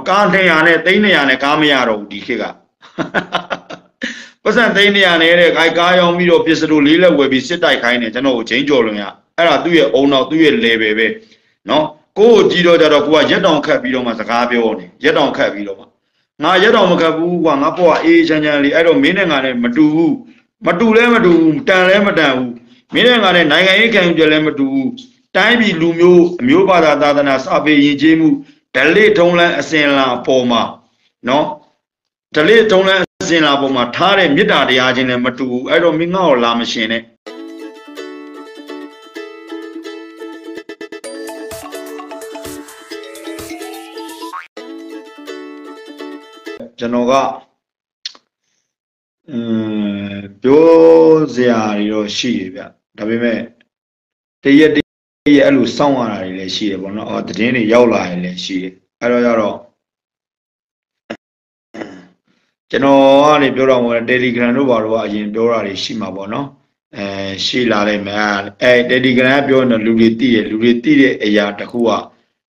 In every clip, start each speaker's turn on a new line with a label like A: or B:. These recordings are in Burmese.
A: နော်ကား200နဲ့သိန်း200နဲ့ကားမရတော့ဘူးဒီခေတ်ကပတ်စံသိန်း200နဲ့တဲ့ခိုင်ကားရောင်းပြီးတော့ပစ္စတိုလေးလက်ဝယ်ပြီးစစ်တိုက်ခိုင်းတယ်ကျွန်တော်ကိုချင်းကြော်လွန်ရအဲ့ဒါသူ့ရဲ့အုံနောက်သူ့ရဲ့ level ပဲနော်ကိုကိုကြည့်တော့ကြတော့ကိုကရက်တောင်ခတ်ပြီးတော့မှစကားပြောနေရက်တောင်ခတ်ပြီးတော့မှငါရက်တောင်မခတ်ဘူးကွာငါပေါ့ကအေးချမ်းချမ်းလေးအဲ့တော့မင်းနဲ့ငါနဲ့မတူဘူးမတူလဲမတူဘူးတန်လဲမတန်ဘူးမင်းနဲ့ငါနဲ့နိုင်ငံရေးခံယူချက်လဲမတူဘူးတိုင်းပြည်လူမျိုးအမျိုးဘာသာသာသနာစာပေယဉ်ကျေးမှု ဓလေ့ထုံးလန်းအစဉ်လာအပေါ်မှာနော်ဓလေ့ထုံးလန်းအစဉ်လာအပေါ်မှာထားတဲ့မေတ္တာတရားချင်းလည်းမတူဘူးအဲ့တော့မင်းငါ့ကိုလာမရှင်နဲ့ကျွန်တော်ကအင်းပြောစရာတွေတော့ရှိရဗျဒါပေမဲ့တရက်တ ရက်အဲ့လိုစောင့်ရတာတွေလည်းရှိတယ်ပေါ့နော်အော်တည်င်းတွေရောက်လာရင်လည်းရှိတယ်အဲ့တော့ကြတော့ကျွန်တော်ကနေပြောတော့ဝင် Telegram တို့ဘာလို့အရင်ပြောတာတွေရှိမှာပေါ့နော်အဲရှိလာလိမ့်မယ်အဲ Telegram ကပြောနေလူတွေသိတယ်လူတွေသိတဲ့အရာတခုက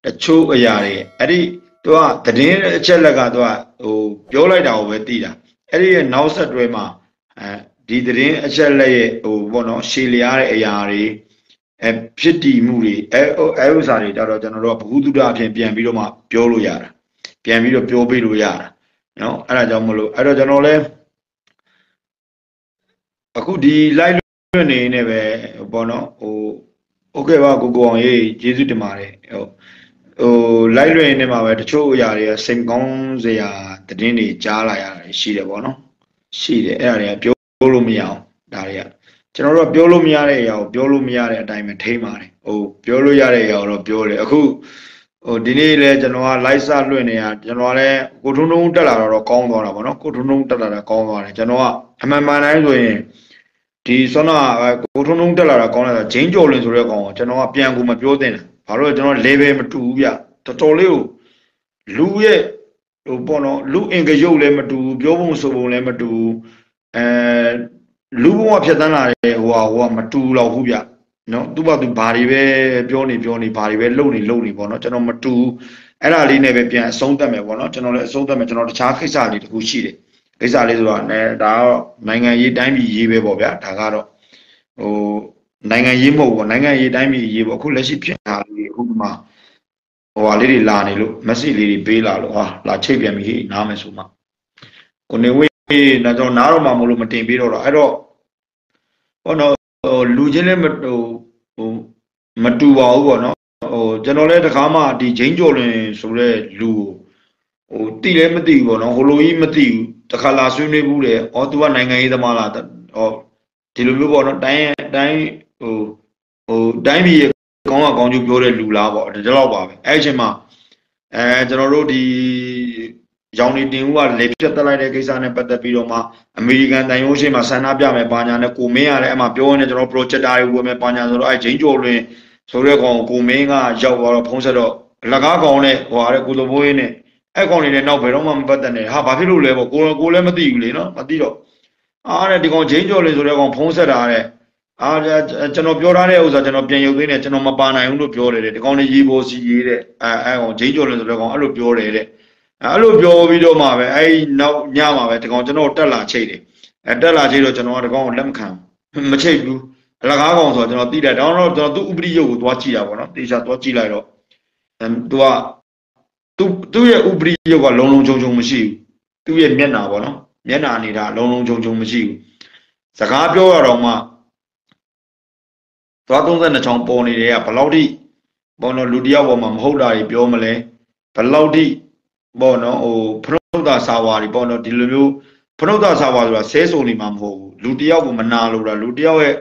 A: တချို့အရာတွေအဲ့ဒီသူကသတင်းအချက်လက်ကသူကဟိုပြောလိုက်တာကိုပဲသိတာအဲ့ဒီရဲ့နောက်ဆက်တွဲမှာအဲဒီသတင်းအချက်လက်ရဲ့ဟိုဘောနော်ရှည်လျားတဲ့အရာတွေ အဲဖြစ်တည်မှုတွေအဲအဲဥစ္စာတွေတော့ကျွန်တော်တို့ကဘ ഹു တုဒအဖြစ်ပြန်ပြီးတော့မှပြောလို့ရတာပြန်ပြီးတော့ပြောပေးလို့ရတာနော်အဲ့ဒါကြောင့်မလို့အဲ့တော့ကျွန်တော်လဲအခုဒီ live လွှင့်နေနေပဲဘောနော်ဟိုโอเคပါကိုကိုအောင်ရေးကျေးဇူးတင်ပါတယ်ဟိုဟိုလိုက်လွှင့်နေမှာပဲတချို့အရာတွေစိတ်ကောင်းစရာသတင်းတွေကြားလာရတယ်ရှိတယ်ပေါ့နော်ရှိတယ်အဲ့ဒါတွေကပြောလို့မရအောင်ဒါတွေက ကျွန်တော်တို့ပြောလို့မရတဲ့အရာကိုပြောလို့မရတဲ့အတိုင်းပဲထိမ့်ပါတယ်ဟိုပြောလို့ရတဲ့အရာကိုတော့ပြောတယ်အခုဟိုဒီနေ့လဲကျွန်တော်က live စလွှင့်နေရကျွန်တော်ကလည်းကိုထုံထုံတက်လာတော့ကောင်းသွားတာပေါ့နော်ကိုထုံထုံတက်လာတာကောင်းသွားတယ်ကျွန်တော်ကအမှန်မှန်တိုင်းဆိုရင်ဒီဆောနာကိုထုံထုံတက်လာတာကောင်းလာတာဂျင်းကျော်လင်ဆိုတဲ့ကောင်ကိုကျွန်တော်ကပြန်ကူမပြောသင့်တယ်ဘာလို့ကျွန်တော် level မတူဘူးဗျတော်တော်လေးကိုလူရဲ့ဟိုပေါ့နော်လူအင်္ဂရုပ်လည်းမတူပြောပုံဆိုပုံလည်းမတူအဲ လူဘဝဖြတ်တန်းလာတဲ့ဟိုဟာဟိုကမတူတော့ဘူးဗျနော်သူ့ဘာသူဘာတွေပဲပြောနေပြောနေဘာတွေပဲလုပ်နေလုပ်နေပေါ့နော်ကျွန်တော်မတူအဲ့ဒါလေးနဲ့ပဲပြန်အဆုံးသတ်မယ်ပေါ့နော်ကျွန်တော်လည်းအဆုံးသတ်မယ်ကျွန်တော်တခြားကိစ္စလေးတခုရှိတယ်ကိစ္စလေးဆိုတော့အဲဒါတော့နိုင်ငံရေးတိုင်းပြည်ရေးပဲပေါ့ဗျာဒါကတော့ဟိုနိုင်ငံရေးမဟုတ်ဘူးနိုင်ငံရေးတိုင်းပြည်ရေးပေါ့အခုလက်ရှိဖြစ်တာလေးအခုမှဟိုဟာလေးတွေလာနေလို့မက်ဆေ့လေးတွေပေးလာလို့ဟာလာချိတ်ပြန်ပြီနားမယ်ဆိုမှကိုနေဝေး နာတော့နားတော့မှမလို့မတင်ပေးတော့တော့အဲ့တော့ဟောတော့ဟိုလူချင်းလည်းမဟိုဟိုမတူပါဘူးပေါ့နော်ဟိုကျွန်တော်လည်းတခါမှဒီဂျိန်းကျော်လွင်ဆိုတဲ့လူဟိုတိလည်းမသိဘူးပေါ့နော်ဟိုလိုကြီးမသိဘူးတခါလာဆွေးနွေးဘူးလေဩ तू ကနိုင်ငံရေးသမားလားဟောဒီလိုမျိုးပေါ့နော်တိုင်းတိုင်းဟိုဟိုတိုင်းပြည်ကောင်းကကောင်းကျိုးပြောတဲ့လူလားပေါ့ဒီလောက်ပါပဲအဲ့အချိန်မှာအဲကျွန်တော်တို့ဒီ ရောင်နေတင်ဦးကလေပြတ်တက်လိုက်တဲ့ကိစ္စနဲ့ပတ်သက်ပြီးတော့မှအမေရိကန်တန်ရုံးရှိမှဆန္ဒပြမယ်ပါညာနဲ့ကိုမင်းရတယ်အဲ့မှာပြောနေကျွန်တော် projector တွေဝင်မယ်ပါညာဆိုတော့အဲ့ဂျင်းကျော်လွင်ဆိုတဲ့ကောင်ကိုမင်းကရောက်သွားတော့ဖုံးဆက်တော့လကားကောင်နဲ့ဟိုဟာတဲ့ကိုလိုဘိုးရင်းနဲ့အဲ့ကောင်တွေနဲ့နောက်ဘယ်တော့မှမပတ်သက်နဲ့ဟာဘာဖြစ်လို့လဲပေါ့ကိုကိုလည်းမသိဘူးလေနော်မသိတော့အားတဲ့ဒီကောင်ဂျင်းကျော်လွင်ဆိုတဲ့ကောင်ဖုံးဆက်တာတဲ့အာကျွန်တော်ပြောထားတဲ့ဥစ္စာကျွန်တော်ပြန်ရုပ်သိမ်းနေကျွန်တော်မပါနိုင်ဘူးလို့ပြောတယ်တဲ့ဒီကောင်လေးရေးဖို့စီရေးတဲ့အဲအဲကောင်ဂျင်းကျော်လွင်ဆိုတဲ့ကောင်အဲ့လိုပြောတယ်တဲ့ အဲ့လိုပြောပြီးတော့မှပဲအဲ့နောက်ညမှာပဲဒီကောင်ကျွန်တော်တက်လာချိတ်တယ်အဲတက်လာချိတ်တော့ကျွန်တော်ကဒီကောင်ကိုလက်မခံမချိတ်ဘူးအလကားကောင်ဆိုတော့ကျွန်တော်သိတယ်တော့တော့ကျွန်တော်သူ့ဥပဒေရုပ်ကိုသွားကြည့်တာပေါ့နော်တေချာသွားကြည့်လိုက်တော့အဲသူကသူသူ့ရဲ့ဥပဒေရုပ်ကလုံလုံချုံချုံမရှိဘူးသူ့ရဲ့မျက်နာပေါ့နော်မျက်နာနေတာလုံလုံချုံချုံမရှိဘူးစကားပြောရတော့မှသွား32ချောင်းပေါ်နေတယ်ကဘယ်လောက်ထိဘောနော်လူတယောက်ပေါ်မှာမဟုတ်တာတွေပြောမလဲဘယ်လောက်ထိ ပေါ့နော်ဟိုဖရုဒ္ဒစာဝါတွေပေါ့နော်ဒီလိုမျိုးဖရုဒ္ဒစာဝါဆိုတာဆဲဆုံနေမှာမဟုတ်ဘူးလူတယောက်ကိုမနာလို့တာလူတယောက်ရဲ့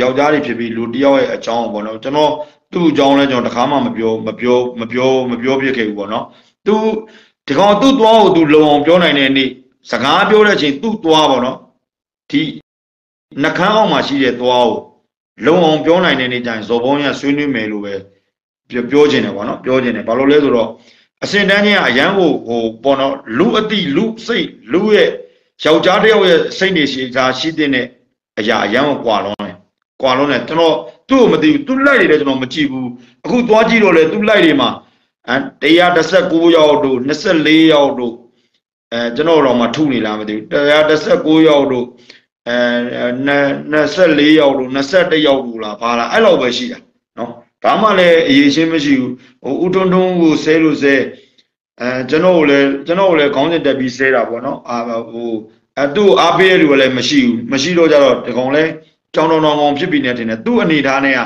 A: ယောက်ျားတွေဖြစ်ပြီးလူတယောက်ရဲ့အကြောင်းပေါ့နော်ကျွန်တော်သူ့အကြောင်းလဲကျွန်တော်တခါမှမပြောမပြောမပြောမပြောပြခဲ့ဘူးပေါ့နော်သူဒီကောင်သူ့သွားကိုသူလုံအောင်ပြောနိုင်တဲ့နေ့စကားပြောတဲ့အချိန်သူ့သွားပေါ့နော်ဒီနှကန်းအောင်မှာရှိတဲ့သွားကိုလုံအောင်ပြောနိုင်တဲ့နေ့ကျရင်ဇော်ဘုံရဆွေးနွေးမယ်လို့ပဲပြောချင်တယ်ပေါ့နော်ပြောချင်တယ်ဘာလို့လဲဆိုတော့ အစင်တန်းချင်းကအရန်ကိုဟိုပေါ်တော့လူအတိလူစိတ်လူရဲ့ယောက်ျားတယောက်ရဲ့စိတ်နေရှိတာရှိတဲ့အရာအရန်ကိုကွာလုံးတယ်ကွာလုံးတယ်ကျွန်တော်သူ့ကိုမသိဘူးသူ့လိုက်တွေလည်းကျွန်တော်မကြည့်ဘူးအခုသွားကြည့်တော့လေသူ့လိုက်တွေမှာ116ယောက်တို့24ယောက်တို့အဲကျွန်တော်တော့မှထုနေလားမသိဘူး116ယောက်တို့အဲ24ယောက်တို့21ယောက်တို့လားဘာလားအဲ့လောက်ပဲရှိတာနော် ဘာမှလည်းအရေးချင်းမရှိဘူးဟိုဦးတွန်းတွန်းကိုဆဲလို့ဆဲအဲကျွန်တော်ကိုလည်းကျွန်တော်ကိုလည်းခေါင်းစဉ်တက်ပြီးဆဲတာပေါ့နော်အာဟိုအဲသူ့အားပေးရလူကလည်းမရှိဘူးမရှိတော့ကြတော့ဒီကောင်လဲကြောင်တောင်တောင်ကောင်ဖြစ်ပြီးနေတယ်နဲ့သူ့အနေထားနဲ့က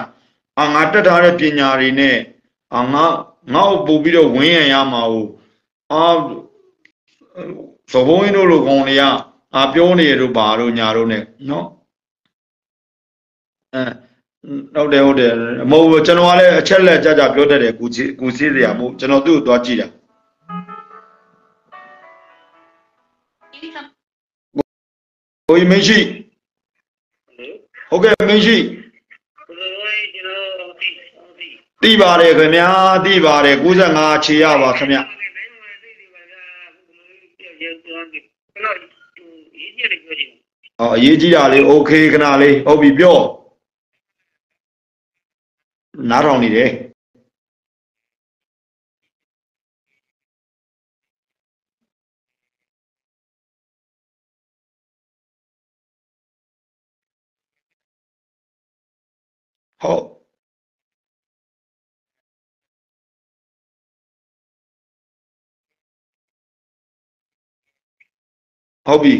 A: အာငါတက်ထားတဲ့ပညာတွေနဲ့အာငါငါ့ကိုပို့ပြီးတော့ဝင်းရံရမှာဟိုအာသဘုံရင်းတို့လိုကောင်တွေကအာပြောနေရတို့ပါတို့ညာတို့ ਨੇ နော်အဲ ဟုတ်တယ်ဟုတ်တယ်မဟုတ်ကျွန်တော်ကလည်းအချက်လက်ကြကြပြောတတ်တယ်ကိုကိုစီးစရာမဟုတ်ကျွန်တော်သူ့ကိုသွားကြည့်တာကိုကြီးမင်းရှိဟုတ်ကဲ့မင်းရှိတိပါတယ်ခင်ဗျာတိပါတယ်95ခြေရပါခင်ဗျာဟောအရေးကြီးတာလေးโอเคခဏလေးဟုတ်ပြီပြော နားထောင်နေတယ်ဟုတ်ဟုတ်ပြီ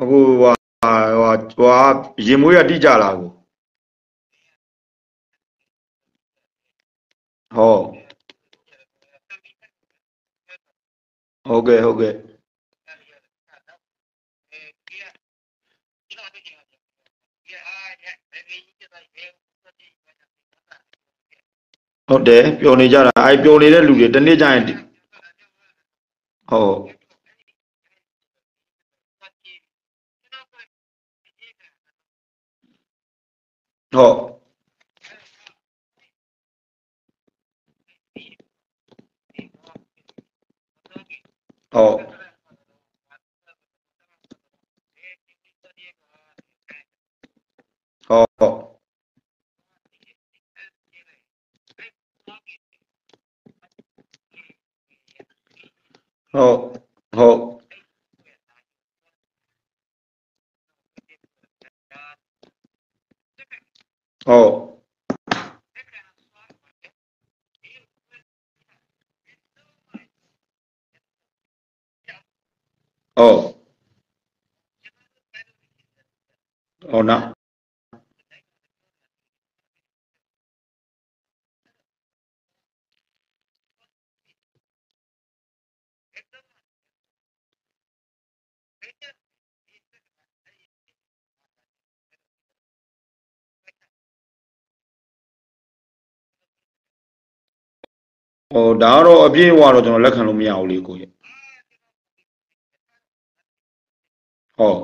A: အခုဟာ ဟိုဟိုရင်မွေးရတိကြလားကိုဟောဟုတ်ကဲ့ဟုတ်ကဲ့ဟုတ်တယ်ပျော်နေကြတာအဲပျော်နေတဲ့လူတွေတနေ့ကျရင်ဟုတ် Ho. Ho. Ho. Oh. Oh, ဟိုဒါကတော့အပြည့်အဝတော့ကျွန်တော်လက်ခံလို့မရဘူးလေကိုကြီးဟုတ်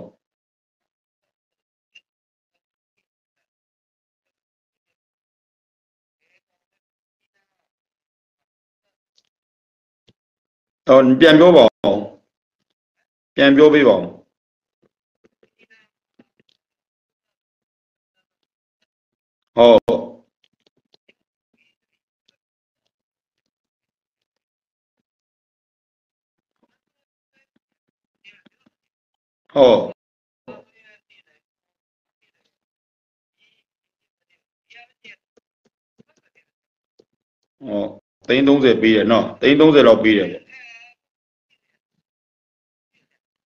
A: ဟောပြန်ပြောပါဦးပြန်ပြောပေးပါဦးဟုတ် ဟုတ်ဟောသိန်း30ပေးတယ်နော်သိန်း30လောက်ပေးတယ်ပေါ့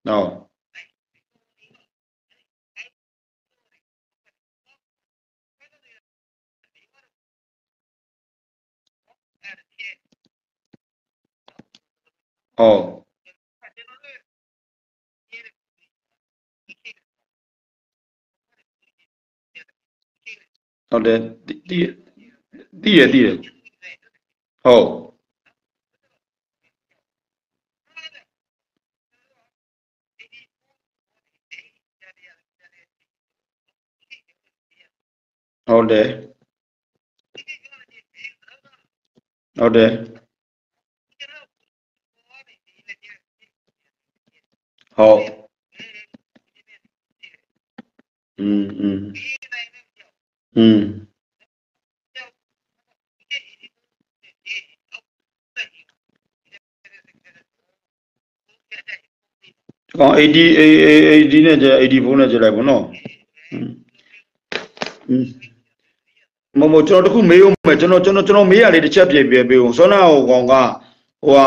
A: နော်ဟုတ် 好的，第第第页第页，好，好的，好的，好，嗯嗯。 음. 어, AD, A, A, AD, 네, AD 보내주라 고, 너. 음. 음. မမကျွန်တော်တခုမေးဦးမယ်ကျွန်တော်ကျွန်တော်ကျွန်တော်မေးရလေးတစ်ချက်ပြင်ပြပေးဦးစောနာဟိုကောင်ကဟိုဟာ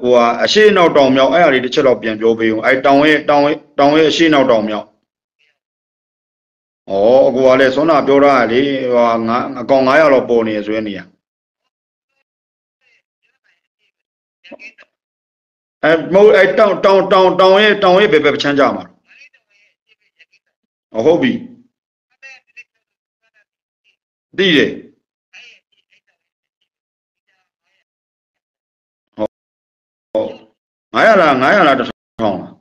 A: ဟိုဟာအရှိနောက်တောင်မြောက်အဲ့အရာလေးတစ်ချက်တော့ပြန်ပြောပေးဦးအဲ့တောင်ရဲ့တောင်ရဲ့တောင်ရဲ့အရှိနောက်တောင်မြောက် ဩအကူကလည်းစောနာပြောတာလေဟိုငါအကောင်900တော့ပေါ်နေရဆိုရနေရအဲမဟုတ်အဲတောင်တောင်တောင်တောင်ရဲ့တောင်ရဲ့ဘယ်ဘက်ချမ်းကြမှာဟုတ်ပြီသိတယ်ဟုတ်900လား900လား1000လား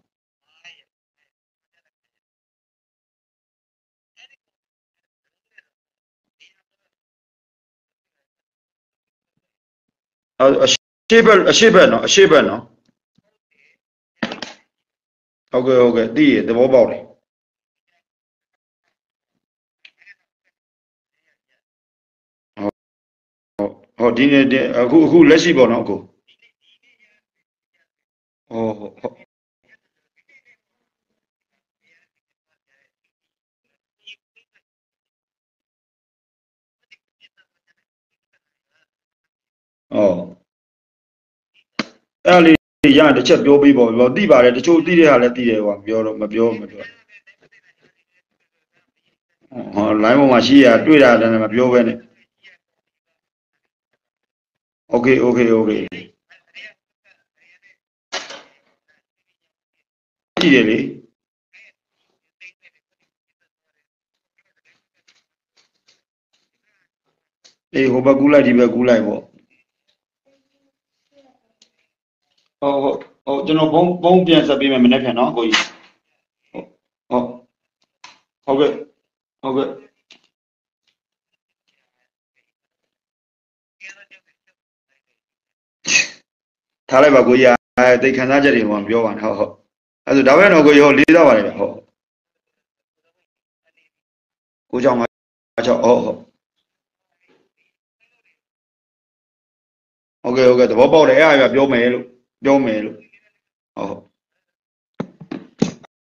A: အရှိဘက်အရှိဘက်နော်အရှိဘက်နော်ဟုတ်ကဲ့ဟုတ်ကဲ့သိရသဘောပေါက်တယ်ဟောဒီနေ့အခုအခုလက်ရှိပေါ့နော်အခုဟောဟော အော်အဲ့လေးရတစ်ချက်ပြောပြီးပေါ့ပြောသိပါတယ်တချို့သိတဲ့ဟာလည်းသိတယ်ကွာပြောတော့မပြောမပြောဟော line ပေါ်မှာရှိရတွေ့တာလည်းမပြောဘဲနဲ့ okay okay okay ကြည့်တယ်လေအေးဟိုဘက်ကူးလိုက်ဒီဘက်ကူးလိုက်ပေါ့ ဟုတ်ဟုတ်ဟုတ်ကျွန်တော်ဘုံဘုံပြန်ဆက်ပေးမယ်မနေ့ပြန်နော်ကိုကြီးဟုတ်ဟုတ်ကဲ့ဟုတ်ကဲ့ထားလိုက်ပါကိုကြီးအဲတိတ်ခံစားချက်တွေဟိုပြောပါနဲ့ဟုတ်ဟုတ်အဲဆိုဒါပဲတော့ကိုကြီးဟိုလေးတော့ပါတယ်ဟုတ်ကိုကြောင့်ငါချောဟုတ်ဟုတ်โอเคโอเคသဘောပေါက်တယ်အဲ့အရာပြောမယ်လို့ ပြောမယ်လို့ဟုတ်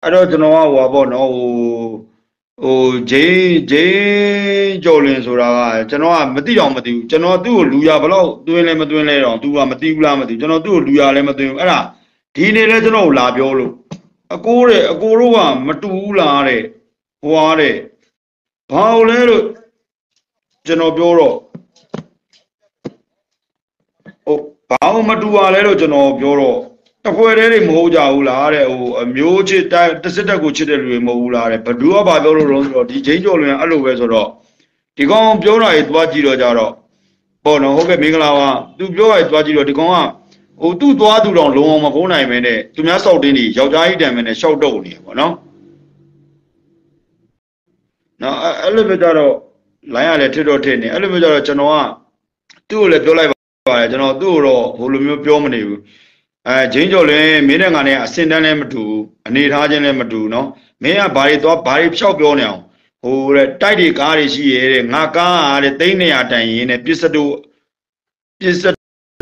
A: အဲ့တော့ကျွန်တော်ကဟိုပါပေါ့နော်ဟိုဟိုဂျိန်းဂျိန်းကျော်လင်ဆိုတာကကျွန်တော်ကမသိတော့မသိဘူးကျွန်တော်သူ့ကိုလူရဘလောက်တွင်းလဲမတွင်းလဲတော့သူကမသိဘူးလားမသိဘူးကျွန်တော်သူ့ကိုလူရလဲမတွင်းဘူးအဲ့ဒါဒီနေ့လဲကျွန်တော်ကိုလာပြောလို့အကိုတဲ့အကိုတို့ကမတူဘူးလားတဲ့ဟွာတဲ့ဘာလို့လဲလို့ကျွန်တော်ပြောတော့ဟုတ် ဘာလို့မတူပါလဲလို့ကျွန်တော်ပြောတော့တပွဲတည်းတွေမဟုတ်ကြဘူးလားတဲ့ဟိုအမျိုးချစ်တိုက်တစ်စစ်တက်ကိုချစ်တဲ့လူတွေမဟုတ်ဘူးလားတဲ့ဘဒူကဘာပြောလို့လဲဆိုတော့ဒီချင်းကျော်လွင်အဲ့လိုပဲဆိုတော့ဒီကောင်ပြောတာကြီးသွားကြည့်တော့ကြတော့ပေါ့နော်ဟုတ်ကဲ့မင်္ဂလာပါသူပြောရသွားကြည့်တော့ဒီကောင်ကဟိုသူ့သွားသူတော့လုံးအောင်မဖုံးနိုင်မင်းနဲ့သူများစောက်တင်းကြီးယောက်ျားကြီးတံမင်းနဲ့ရှောက်တော့နေပေါ့နော်နော်အဲ့လိုမျိုးကြတော့လိုင်းရလဲထစ်တော့ထစ်နေအဲ့လိုမျိုးကြတော့ကျွန်တော်ကသူ့ကိုလည်းပြောလိုက် ပါတယ်ကျွန်တော်သူ့ကိုတော့ဟိုလိုမျိုးပြောမနေဘူးအဲဂျင်းကျော်လင်းမင်းနဲ့ငါနဲ့အစင်တန်းလည်းမတူအနေထားချင်းလည်းမတူနော်မင်းကဘာတွေသွားဘာတွေဖြောက်ပြောနေအောင်ဟိုတဲ့တိုက်တွေကားတွေရှိရဲတဲ့ငါကားအားတဲ့သိန်း200တန်ရင်တဲ့ပစ္စတိုပစ္စ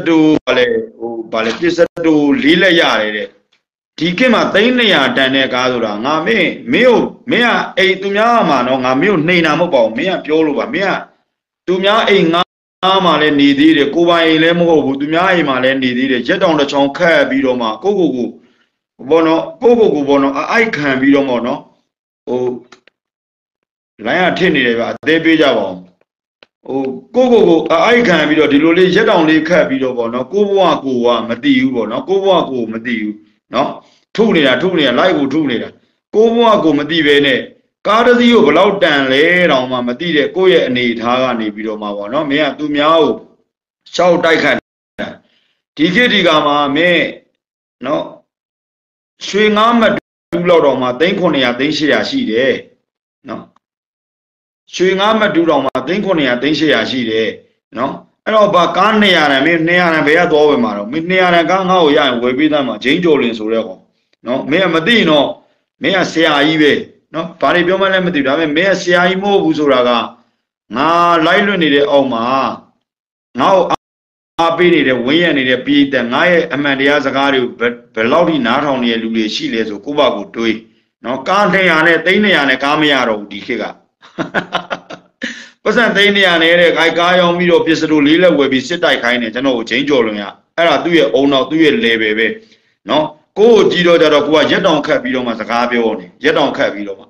A: တိုဘာလဲဟိုဘာလဲပစ္စတိုလေးလက်ရတယ်တဲ့ဒီခေတ်မှာသိန်း200တန်တဲ့ကားဆိုတာငါမင်းမင်းကိုမင်းကအိမ်သူများမှာနော်ငါမင်းကိုနှိမ်တာမဟုတ်ပါဘူးမင်းကပြောလို့ပါမင်းကသူများအိမ်ငါ အားမှာလည်းနေသေးတယ်ကိုပိုင်အိမ်လည်းမဟုတ်ဘူးသူများအိမ်မှာလည်းနေသေးတယ်ရက်တောင်တစ်ချောင်းခတ်ပြီးတော့မှကိုကိုကိုဘောနော်ကိုကိုကိုဘောနော်အိုက်ခံပြီးတော့မော်နော်ဟိုလိုင်းကထစ်နေတယ်ဗျအသေးပေးကြပါဦးဟိုကိုကိုကိုအိုက်ခံပြီးတော့ဒီလိုလေးရက်တောင်လေးခတ်ပြီးတော့ပေါ့နော်ကိုဘွားကိုကမသိဘူးပေါ့နော်ကိုဘွားကိုမသိဘူးနော်ထုနေတာထုနေတာလိုက်ကိုထုနေတာကိုဘွားကိုမသိပဲနဲ့ ကားတစ်စီးကိုဘလောက်တန်လဲတောင်မှမသိတဲ့ကိုယ့်ရဲ့အနေထားကနေပြီးတော့မှပေါ့နော်မင်းကသူများကိုရှောက်တိုက်ခတ်တာဒီခေတ်ဒီကမှာမင်းနော်ရွှေငါးမတူးလောက်တော့မှ3900 3800ရှိတယ်နော်ရွှေငါးမတူးတော့မှ3900 3800ရှိတယ်နော်အဲ့တော့ဘာကား200ရံမင်း200ရံဘယ်ကသွားဝယ်မှာတော့မင်း200ရံကားငါ့ကိုရရင်ဝယ်ပေးသားမှာဂျိန်းကျော်လင်ဆိုတဲ့ကောင်နော်မင်းကမသိရင်တော့မင်းကဆရာကြီးပဲ နော်ဘာတွေပြောမှလည်းမသိဘူးဒါပေမဲ့မင်းဆရာကြီးမဟုတ်ဘူးဆိုတာကငါလိုက်လွတ်နေတဲ့အောက်မှာငါ့ကိုအားပေးနေတဲ့ဝင်းရနေတဲ့ပြည်သက်ငါရဲ့အမှန်တရားစကားတွေကိုဘယ်လောက်ထိနားထောင်နေတဲ့လူတွေရှိလဲဆိုကိုယ့်ဘာကိုတွေးနော်ကား200နဲ့300နဲ့ကားမရတော့ဘူးဒီခေတ်ကပတ်စံ300နဲ့တဲ့ခိုင်ကားရောင်းပြီးတော့ပစ္စတိုလေးလက်ဝယ်ပြီးစစ်တိုက်ခိုင်းနေကျွန်တော်ကိုချင်းကြော်လွန်ရအဲ့ဒါသူ့ရဲ့အုံနောက်သူ့ရဲ့ level ပဲနော် ကိုကိုကြည့်တော့ကြတော့ကိုကရက်တောင်ခတ်ပြီးတော့မှစကားပြောနေရက်တောင်ခတ်ပြီးတော့မှ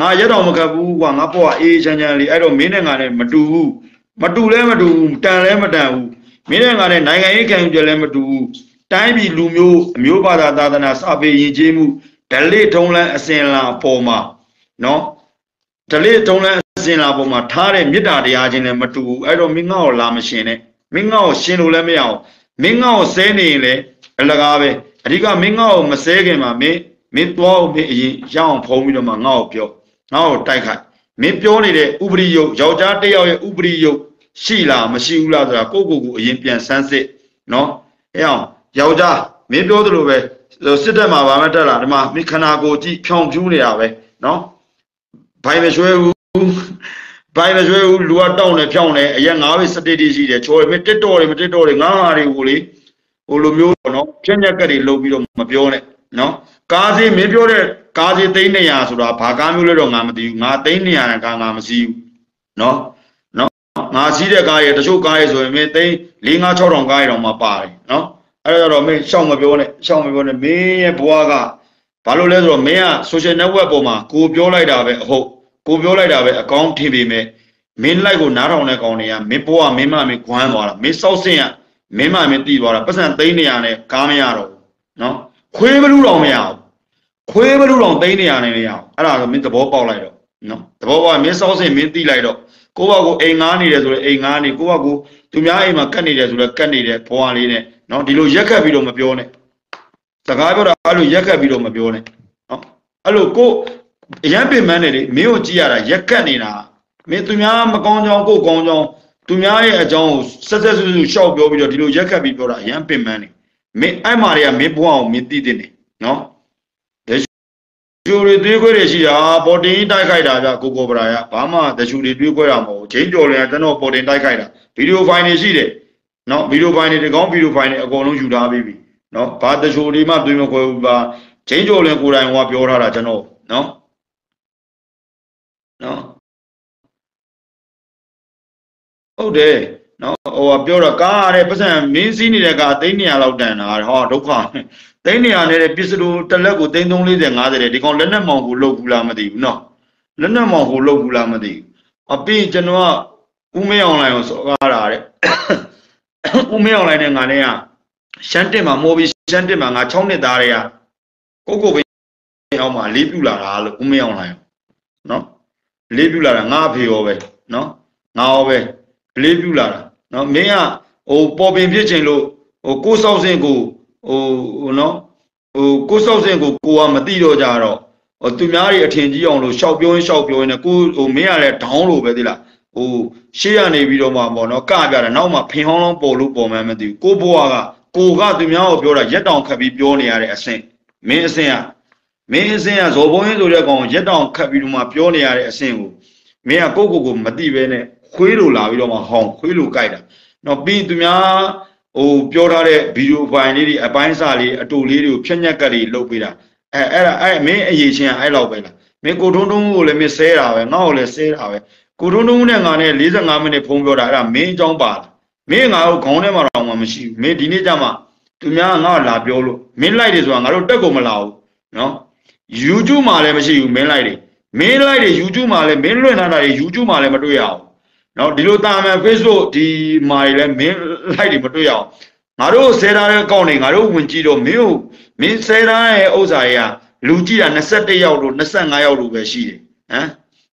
A: ငါရက်တောင်မခတ်ဘူးကွာငါပေါ့အေးချမ်းချမ်းလေးအဲ့တော့မင်းနဲ့ငါနဲ့မတူဘူးမတူလဲမတူဘူးတန်လဲမတန်ဘူးမင်းနဲ့ငါနဲ့နိုင်ငံရေးခံယူချက်လဲမတူဘူးတိုင်းပြည်လူမျိုးအမျိုးဘာသာသာသနာစပေယဉ်ကျေးမှုဓလေ့ထုံးလန်းအစဉ်လာအပေါ်မှာနော်ဓလေ့ထုံးလန်းအစဉ်လာအပေါ်မှာထားတဲ့မေတ္တာတရားချင်းလည်းမတူဘူးအဲ့တော့မင်းငါ့ကိုလာမရှင်နဲ့မင်းငါ့ကိုရှင်လို့လည်းမရအောင်မင်းငါ့ကိုဆဲနေရင်လည်းအလကားပဲ အဓိကမင်းငါ့ကိုမဆဲခင်မှာမင်းမင်းသွားမင်းအရင်ရအောင်ဖုံးပြီးတော့မှငါ့ကိုပြောငါ့ကိုတိုက်ခိုက်မင်းပြောနေတဲ့ဥပရိယုတ်ယောက်ျားတစ်ယောက်ရဲ့ဥပရိယုတ်ရှိလားမရှိဘူးလားဆိုတာကိုယ့်ကိုယ်ကိုအရင်ပြန်ဆန်းစစ်နော်အဲအောင်ယောက်ျားမင်းပြောသလိုပဲစစ်တပ်မှာဗာမတက်လာဒီမှာမိခန္ဓာကိုကြည့်ဖြောင်ဖြူးနေတာပဲနော်ဘိုင်မရွှဲဘူးဘိုင်မရွှဲဘူးလူကတောင်းနေဖြောင်းနေအရက်ငါးပဲစတေတီရှိတယ်ချော်ရမတစ်တော်တွေမတစ်တော်တွေငါးဟာတွေကိုလေ ဟိုလိုမျိုးနော်ဖြက်ညက်ကတွေလုတ်ပြီးတော့မပြောနဲ့နော်ကားစီမင်းပြောတဲ့ကားစီသိန်း200ဆိုတာဘာကားမျိုးလဲတော့ငါမသိဘူးငါသိန်း200နဲ့ကားငါမစီးဘူးနော်နော်ငါစီးတဲ့ကားရဲ့တချို့ကားရဲ့ဆိုရင်မင်းသိန်း4 5 6000ကားရတော့မှပါတယ်နော်အဲ့တော့မင်းရှောက်မပြောနဲ့ရှောက်မပြောနဲ့မင်းရဲ့ဘဝကဘာလို့လဲဆိုတော့မင်းက social network ပေါ်မှာကိုပြောလိုက်တာပဲအဟုတ်ကိုပြောလိုက်တာပဲအကောင့်ထင်ပေမဲ့မင်းလိုက်ကိုနားထောင်တဲ့ကောင်တွေကမင်းဘဝမင်းမမင်းခွမ်းသွားတာမင်းစောက်စင်က မင်းမမင်းတီးသွားတာပတ်စံသိန်းနေရနဲ့ကားမရတော့ဘူးနော်ခွေးဘလူးတော်မရဘူးခွေးဘလူးတော်သိန်းနေရနဲ့မရဘူးအဲ့ဒါဆိုမင်းသဘောပေါက်လိုက်တော့နော်သဘောပေါက်မင်းစောက်စင်မင်းတီးလိုက်တော့ကိုယ့်ဘကိုအိမ်ငားနေတယ်ဆိုရင်အိမ်ငားနေကိုယ့်ဘကိုသူများအိမ်မှာကတ်နေတယ်ဆိုတော့ကတ်နေတဲ့ဘဝလေးနဲ့နော်ဒီလိုရက်ခတ်ပြီးတော့မပြောနဲ့စကားပြောတာအဲ့လိုရက်ခတ်ပြီးတော့မပြောနဲ့နော်အဲ့လိုကိုအရန်ပင်မန်းတယ်လေမင်းကိုကြည့်ရတာရက်ခတ်နေတာမင်းသူများမကောင်းကြောင်းကိုကောင်းကြောင်း သူများရဲ့အကြောင်းကိုဆက်ဆက်ဆူဆူရှောက်ပြောပြီးတော့ဒီလိုရက်ခတ်ပြီးပြောတာအရန်ပင်မန်းနေမင်းအဲ့မာတွေကမင်းဘဝအောင်မင်းသိတဲ့နေနော်တချူတွေတွေးခွဲတွေရှိတာပေါ်တင်တိုက်ခိုက်တာဗျကိုကိုပရာရဘာမှတချူတွေတွေးခွဲတာမဟုတ်ချင်းကြော်လျာကျွန်တော်ပေါ်တင်တိုက်ခိုက်တာဗီဒီယိုဖိုင်တွေရှိတယ်နော်ဗီဒီယိုဖိုင်တွေတကောင်းဗီဒီယိုဖိုင်တွေအကုန်လုံးယူထားပြီးပြီနော်ဘာတချိုတွေမှတွေးမခွဲဘူးပါချင်းကျော်လင်ကိုယ်တိုင်ဟောပြောထားတာကျွန်တော်နော်နော် ဟုတ်တယ်နော်ဟိုပြောတော့ကားရတဲ့ပတ်စံမင်းစည်းနေတဲ့ကားသိန်း200လောက်တန်တာဟောဒုက္ခသိန်း200နဲ့ပစ္စတိုတစ်လက်ကိုသိန်း340 50တဲ့ဒီကောင်လက်နဲ့မောင်ကိုလုတ်ဘူးလားမသိဘူးနော်လက်နဲ့မောင်ကိုလုတ်ဘူးလားမသိဘူးအပြင်ကျွန်တော်ကဦးမင်းအောင်လိုင်ကိုစောကားတာတဲ့ဦးမင်းအောင်လိုက်တဲ့ငါနဲ့ကရှမ်းတက်မှာမိုးပြီးရှမ်းတက်မှာငါ6နှစ်သားတွေကကိုကိုပဲအောင်မှာလေးပြူလာတာလို့ဦးမင်းအောင်လိုက်နော်လေးပြူလာတာငါအဖေရောပဲနော်ငါရောပဲ လေးပြူလာတာနော်မင်းကဟိုပေါ်ပင်ဖြစ်ခြင်းလို့ဟိုကိုဆောက်စင်ကိုဟိုနော်ဟိုကိုဆောက်စင်ကိုကိုကမသိတော့ကြတော့ဟိုသူများတွေအထင်ကြီးအောင်လို့ရှောက်ပြောရင်ရှောက်ပြောရင်ကိုဟိုမင်းကလည်းဒေါင်းလို့ပဲသိလားဟိုရှေ့ကနေပြီးတော့မှပေါ့နော်ကပြတယ်နောက်မှဖင်ဟောင်းလောင်းပေါ်လို့ပေါ်မှန်းမသိဘူးကိုဘွားကကိုကသူများကိုပြောတာရက်တောင်ခတ်ပြီးပြောနေရတဲ့အဆင့်မင်းအဆင့်ကမင်းအဆင့်ကဇော်ဘုံရင်းဆိုတဲ့ကောင်ရက်တောင်ခတ်ပြီးတော့မှပြောနေရတဲ့အဆင့်ကိုမင်းကကိုကိုကိုမသိပဲနဲ့ ခွေးလိုလာပြီးတော့မှဟောင်းခွေးလိုကြိုက်တာနော်ပြီးသူများဟိုပြောထားတဲ့ဗီဒီယိုဖိုင်လေးတွေအပိုင်းစာလေးအတူလေးတွေကိုဖြက်ညက်ကလေးလုပ်ပေးတာအဲအဲ့ဒါအဲ့မင်းအရေးချင်းအဲ့လောက်ပဲလားမင်းကိုထုံးထုံးကိုလည်းမင်းဆဲတာပဲငါ့ကိုလည်းဆဲတာပဲကိုထုံးထုံးနဲ့ငါနဲ့45မိနစ်ဖုန်းပြောတာအဲ့ဒါမင်းအကြောင်းပါမင်းငါ့ကိုခေါင်းထဲမှာတော့မှမရှိဘူးမင်းဒီနေ့ကျမှသူများငါ့ကိုလာပြောလို့မင်းလိုက်တယ်ဆိုတာငါတို့တက်ကုန်မလာဘူးနော် YouTube မှာလည်းမရှိဘူးမင်းလိုက်တယ်မင်းလိုက်တယ် YouTube မှာလည်းမင်းလွှင့်ထားတာတွေ YouTube မှာလည်းမတွေ့ရအောင် နော်ဒီလိုတာမန် Facebook ဒီမှာလည်းမင်းလိုက်တယ်မတွေ့ရအောင်ငါတို့ဆဲထားတဲ့ကောင့်တွေငါတို့ဝင်ကြည့်တော့မင်းကိုမင်းဆဲထားတဲ့ဥစ္စာတွေကလူကြည့်တာ21ယောက်လို့25ယောက်လို့ပဲရှိတယ်ဟမ်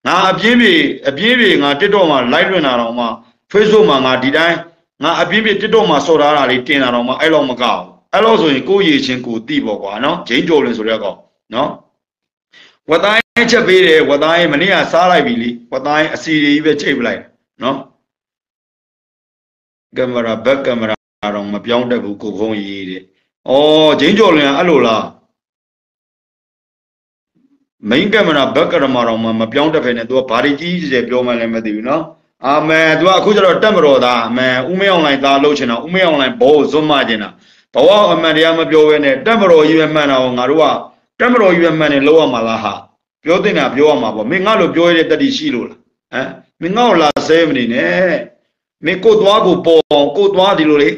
A: ငါအပြင်းပြေအပြင်းပြေငါ TikTok မှာ live လွှင့်တာတော့မှ Facebook မှာငါဒီတိုင်းငါအပြင်းပြေ TikTok မှာစော်ထားတာလေးတင်တာတော့မှအဲ့လောက်မကောက်အဲ့လောက်ဆိုရင်ကိုယ့်ရည်ချင်းကိုတိပေါ့ကွာနော်ဂျိန်းကျော်လင်ဆိုတဲ့ကောင်နော်ဝတ်တိုင်းချက်ပေးတယ်ဝတ်တိုင်းမနေ့ကစားလိုက်ပြီလေဝတ်တိုင်းအစီတွေကြီးပဲချိန်ပလိုက် နော်ကင်မရာဘက်ကင်မရာတော့မပြောင်းတတ်ဘူးကိုခုံးရေးတဲ့ဩဂျိန်းကျော်လင်ကအဲ့လိုလားမိန်ကင်မရာဘက်ကင်မရာတော့မပြောင်းတတ်ဖ ೇನೆ သူကဘာတွေကြီးကြီးပြောမှလည်းမသိဘူးနော်အာမဲသူကအခုကျတော့တက်မတော်သားအမဲဥမေအောင်လိုင်းသားလှုပ်ချင်တာဥမေအောင်လိုင်းဘောကိုဇွတ်မကျင်တာဘဝအမှန်တရားမပြောဘဲနဲ့တက်မတော်ကြီးပဲမှန်တာကိုငါတို့ကတက်မတော်ကြီးပဲမှန်တယ်လောက်ရမှာလားဟာပြောတင်တာပြောရမှာပေါ့မင်းငါလိုပြောရတဲ့တတိရှိလို့လားဟမ်မင်းငါ့ကိုလာ ဆဲမနေနဲ့မင်းကိုသွားကိုပေါ်အောင်ကိုသွားဒီလိုလေ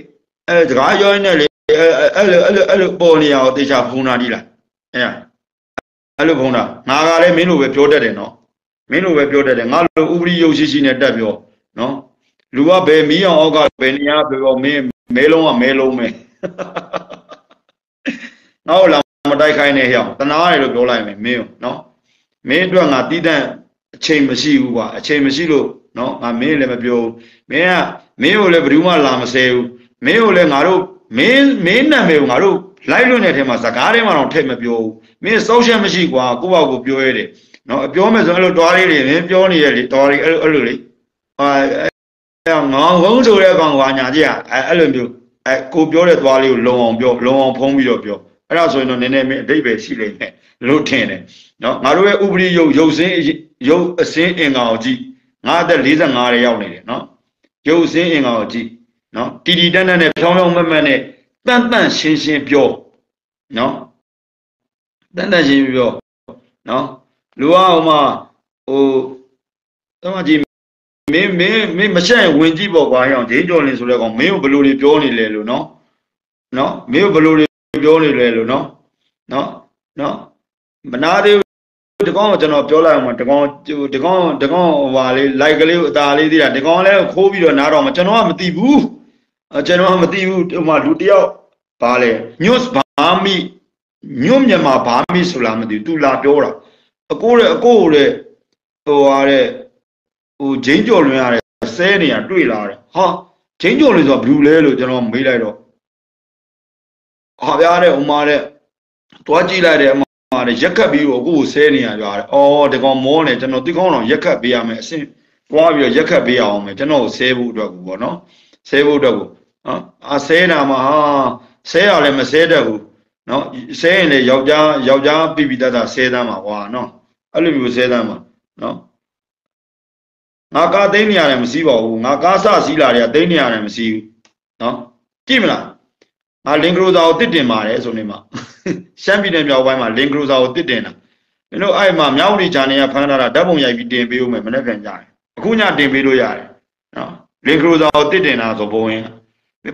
A: အဲစကားပြောနေလေအဲ့လိုအဲ့လိုအဲ့လိုပေါ်နေရအောင်တေချာဖုံးတာဒီလားအဲအဲ့လိုဖုံးတာငါကလည်းမင်းလိုပဲပြောတတ်တယ်နော်မင်းလိုပဲပြောတတ်တယ်ငါလိုဥပရိယုတ်ရှိရှိနဲ့တက်ပြောနော်လူကဘယ်မီးအောင်အောက်ကဘယ်နေရာပြောမင်းမဲလုံးကမဲလုံးပဲငါ့ကိုလာမတိုက်ခိုင်းနဲ့ဟျောင်းတနာရတယ်လို့ပြောလိုက်မယ်မင်းနော်မင်းအတွက်ငါတီးတန့်အချိန်မရှိဘူးကွာအချိန်မရှိလို့ နော်ငါမင်းလည်းမပြောမင်းကမင်းကိုလည်းဘယ်သူမှလာမဆဲဘူးမင်းကိုလည်းငါတို့မင်းမင်းနာမည်ကိုငါတို့လိုက်လွတ်နေတဲ့ထဲမှာစကားထဲမှာတော့ထည့်မပြောဘူးမင်းစောက်ရှက်မရှိကွာကိုယ့်ဘာကိုပြောရတယ်နော်ပြောမယ်ဆိုအဲ့လိုတွားလေးတွေမင်းပြောနေရလေတွားလေးအဲ့လိုအဲ့လိုလေဟာငေါငုံဆိုတဲ့ကောင်ကညာကြီးอ่ะအဲ့လိုမျိုးအဲကိုပြောတဲ့သွားလေးကိုလုံအောင်ပြောလုံအောင်ဖုံးပြီးတော့ပြောအဲ့ဒါဆိုရင်တော့နည်းနည်းမင်းအတိတ်ပဲရှိလိမ့်မယ်လို့ထင်တယ်နော်ငါတို့ရဲ့ဥပရိယုတ်ရုပ်စင်းရုပ်အစင်းအင်္ဂါကိုကြည့် ငါအသက်45ရဲ့ရောက်နေတယ်နော်ရုပ်စင်းအင်္ဂါကိုကြည့်နော်တီတီတန်းတန်းနဲ့ဖြောင်းဖြောင်းမတ်မတ်နဲ့တန့်တန့်ရှင်းရှင်းပြောနော်တန့်တန့်ရှင်းပြောနော်လူကဟိုမှာဟိုတော့ကြည့်မင်းမင်းမင်းမချက်ဝင်ကြည့်ပေါ့ကွာဟောင်းဂျင်းကျော်လင်ဆိုတဲ့ကောင်မင်းကိုဘလို့တွေပြောနေလဲလို့နော်နော်မင်းကိုဘလို့တွေပြောနေလဲလို့နော်နော်နော်မနာသေးဘူး တကောင်ကကျွန်တော်ပြောလိုက်အောင်တကောင်တကောင်တကောင်ဟွာလေးလိုက်ကလေးကိုအသာလေးသေးတာတကောင်လည်းခိုးပြီးတော့နားတော့မှကျွန်တော်ကမသိဘူးကျွန်တော်ကမသိဘူးဟိုမှာလူတယောက်ဘာလဲညွတ်ဘာမိညွတ်မြန်မာဘာမိဆိုလားမသိဘူးသူလာပြောတာအကိုတဲ့အကိုတဲ့ဟိုဟာတဲ့ဟိုဂျင်းကြော်လွင်ရတယ်ဆဲနေရတွေ့လာတယ်ဟာဂျင်းကြော်လွင်ဆိုတာဘလူးလဲလို့ကျွန်တော်မေးလိုက်တော့ဟာဗျာတဲ့ဥမာတဲ့တွားကြည့်လိုက်တဲ့အမ တဲ့ရက်ခတ်ပြီးတော့ကိုကိုဆဲနေရကြတယ်အော်ဒီကောင်မောနေကျွန်တော်ဒီကောင်တော့ရက်ခတ်ပေးရမယ်အစင်တွားပြီးတော့ရက်ခတ်ပေးရအောင်မယ်ကျွန်တော်ကိုဆဲဖို့အတွက်ကိုပေါ့နော်ဆဲဖို့အတွက်ကိုနော်အာဆဲတာမှာဟာဆဲရလည်းမဆဲတတ်ဘူးနော်ဆဲရင်လေယောက်ျားယောက်ျားပြပြတတ်တာဆဲသားမှာကွာနော်အဲ့လိုမျိုးဆဲသားမှာနော်ငါကားသိမ်းနေရတယ်မစည်းပါဘူးငါကားစစည်းလာတယ်သိမ်းနေရတယ်မစည်းဘူးနော်ကြည့်မလားငါလင်ကရိုဇာကိုတစ်တင်ပါတယ်ဆိုနေမှာ ရှမ်းပြည်နယ်မြောက်ပိုင်းမှာလင်ကရိုဇာကိုတစ်တင်တာမင်းတို့အဲ့မှာမြောက်ရီဂျာနေရဖမ်းထားတာဓာတ်ပုံရိုက်ပြီးတင်ပေးဦးမယ်မနေ့ပြန်ကြတယ်အခုညတင်ပေးလို့ရတယ်နော်လင်ကရိုဇာကိုတစ်တင်တာဆိုဘုံရင်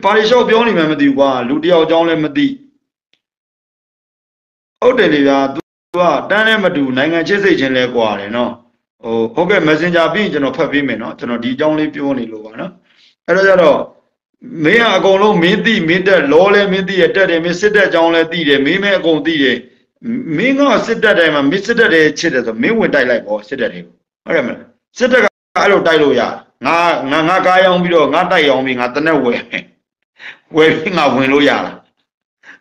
A: ပါရီရှော့ပြောနေမှမသိဘူးကွာလူတယောက်အကြောင်းလည်းမသိဟုတ်တယ်လေဗျာ तू ကတန်းလည်းမတူနိုင်ငံချစ်စိတ်ချင်းလဲကွာတယ်နော်ဟိုဟုတ်ကဲ့ Messenger ပြီးရင်ကျွန်တော်ဖတ်ပေးမယ်နော်ကျွန်တော်ဒီအကြောင်းလေးပြောနေလို့ပါနော်အဲ့တော့ကျတော့ မင်းကအကုန်လုံးမင်းသိမင်းတက်လောလဲမင်းသိရတက်တယ်မင်းစစ်တက်အကြောင်းလဲသိတယ်မင်းမဲအကုန်သိတယ်မင်းကစစ်တက်တိုင်းမှာမင်းစစ်တက်တယ်ချစ်တယ်ဆိုမင်းဝင်တိုက်လိုက်ပေါ့စစ်တက်တွေကိုဟုတ်တယ်မလားစစ်တက်ကအဲ့လိုတိုက်လို့ရငါငါငါကားရောင်းပြီးတော့ငါတိုက်ရောင်းပြီးငါတနက်ဝယ်ဝယ်ပြီးငါဝင်လို့ရလား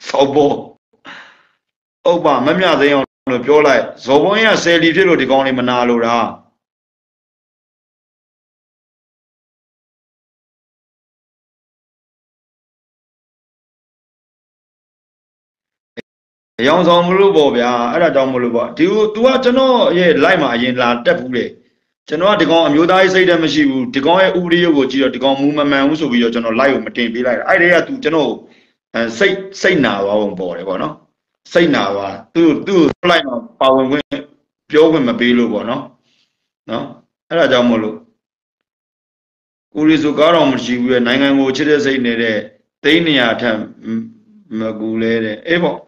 A: စောဘောဥပ္ပါမမြသိအောင်လို့ပြောလိုက်ဇော်ဘုန်းကြီးကဆယ်လီဖြစ်လို့ဒီကောင်းလေးမနာလို့တာ အယောင်ဆောင်မလို့ပေါ့ဗျာအဲ့ဒါကြောင့်မလို့ပေါ့ဒီ तू ကကျွန်တော်ရဲ့ live မှာအရင်လာတက်ဘူးလေကျွန်တော်ကဒီကောင်အမျိုးသားရေးစိတ်တည်းမရှိဘူးဒီကောင်ရဲ့ဥပဒေရုပ်ကိုကြည့်တော့ဒီကောင်မူမမှန်ဘူးဆိုပြီးတော့ကျွန်တော် live ကိုမတင်ပေးလိုက်တာအဲ့ဒီက तू ကျွန်တော်စိတ်စိတ်နာသွားပုံပေါ်တယ်ပေါ့နော်စိတ်နာပါသူ့သူ့လိုက်မှာပါဝင်ခွင့်ပြောခွင့်မပေးလို့ပေါ့နော်နော်အဲ့ဒါကြောင့်မို့လို့ကိုရီဆိုကားတော်မရှိဘူးရဲ့နိုင်ငံကိုချစ်တဲ့စိတ်နေတဲ့သိန်းနေရာထက်မကူလဲတဲ့အေးပေါ့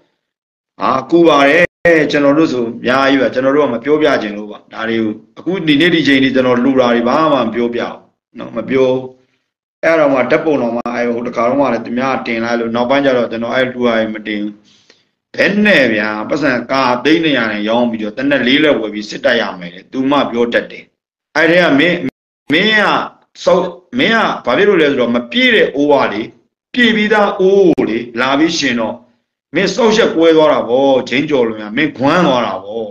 A: အာကူပါတယ်ကျွန်တော်တို့ဆိုအများကြီးပဲကျွန်တော်တို့ကမပြောပြခြင်းလို့ပါဒါတွေကိုအခုဒီနေ့ဒီချိန်ဒီကျွန်တော်လူတာတွေဘာမှမပြောပြအောင်နော်မပြောအဲ့တော့မှတက်ပုံတော်မှာအဲဟိုတခါတော့မှလည်းသူများတင်လိုက်လို့နောက်ပိုင်းကျတော့ကျွန်တော်အဲလူဟာမတင်ဘူးဘယ်နဲ့ဗျာပတ်စံကာသိန်းနေရတယ်ရောင်းပြီးတော့တနက်လေးလက်ဝယ်ပြီးစစ်တိုက်ရမယ်လေသူမှပြောတတ်တယ်အဲ့ဒီကမင်းမင်းကစောက်မင်းကဘာဖြစ်လို့လဲဆိုတော့မပြည့်တဲ့အိုးပါလေပြည့်ပြီးသားအိုးလေလာပြီးရှင်တော့ မင်းစောက်ရက်ကွဲသွားတာဗောချင်းကြော်လို့များမင်းခွမ်းသွားတာဗော